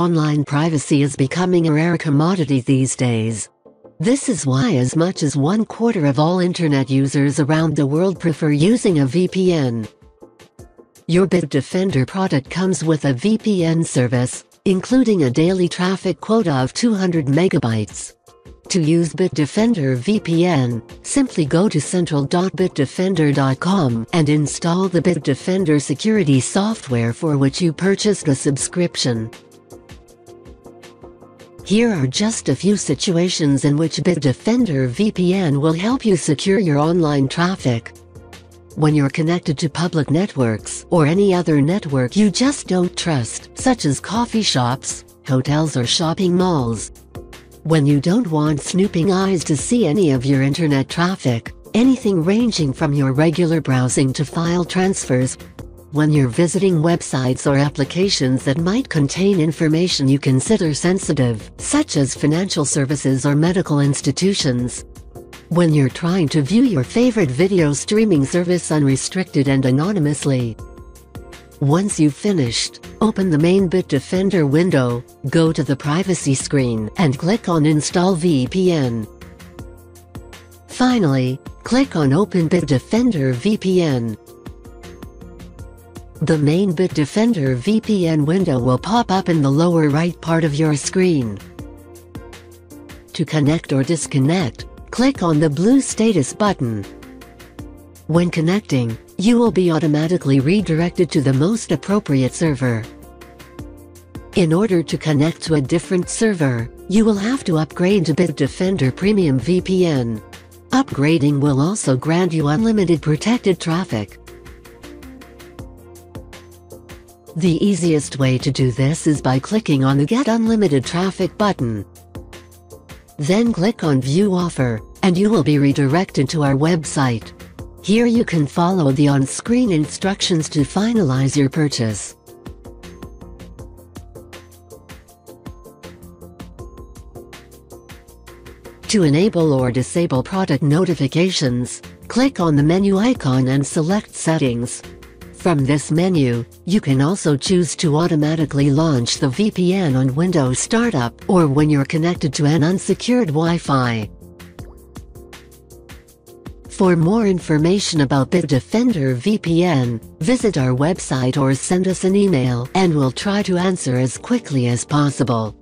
Online privacy is becoming a rare commodity these days. This is why as much as one quarter of all internet users around the world prefer using a VPN. Your Bitdefender product comes with a VPN service, including a daily traffic quota of 200 megabytes. To use Bitdefender VPN, simply go to central.bitdefender.com and install the Bitdefender security software for which you purchased a subscription. Here are just a few situations in which Bitdefender VPN will help you secure your online traffic. When you're connected to public networks or any other network you just don't trust, such as coffee shops, hotels or shopping malls. When you don't want snooping eyes to see any of your internet traffic, anything ranging from your regular browsing to file transfers, when you're visiting websites or applications that might contain information you consider sensitive, such as financial services or medical institutions. When you're trying to view your favorite video streaming service unrestricted and anonymously. Once you've finished, open the main Bitdefender window, go to the privacy screen and click on Install VPN. Finally, click on Open Bitdefender VPN. The main Bitdefender VPN window will pop up in the lower right part of your screen. To connect or disconnect, click on the blue status button. When connecting, you will be automatically redirected to the most appropriate server. In order to connect to a different server, you will have to upgrade to Bitdefender Premium VPN. Upgrading will also grant you unlimited protected traffic. The easiest way to do this is by clicking on the Get Unlimited Traffic button. Then click on View Offer, and you will be redirected to our website. Here you can follow the on-screen instructions to finalize your purchase. To enable or disable product notifications, click on the menu icon and select Settings. From this menu, you can also choose to automatically launch the VPN on Windows Startup or when you're connected to an unsecured Wi-Fi. For more information about Bitdefender VPN, visit our website or send us an email and we'll try to answer as quickly as possible.